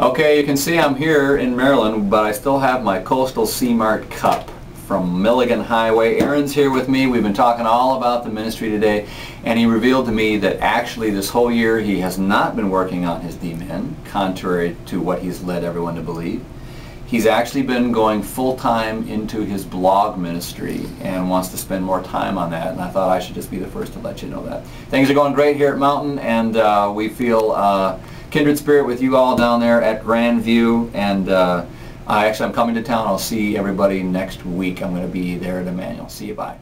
Okay, you can see I'm here in Maryland, but I still have my Coastal Sea Mart Cup from Milligan Highway. Aaron's here with me. We've been talking all about the ministry today, and he revealed to me that actually this whole year he has not been working on his D-Min, contrary to what he's led everyone to believe. He's actually been going full-time into his blog ministry and wants to spend more time on that, and I thought I should just be the first to let you know that. Things are going great here at Mountain, and uh, we feel uh, kindred spirit with you all down there at Grandview, and uh, I actually I'm coming to town. I'll see everybody next week. I'm going to be there at Emmanuel. See you. Bye.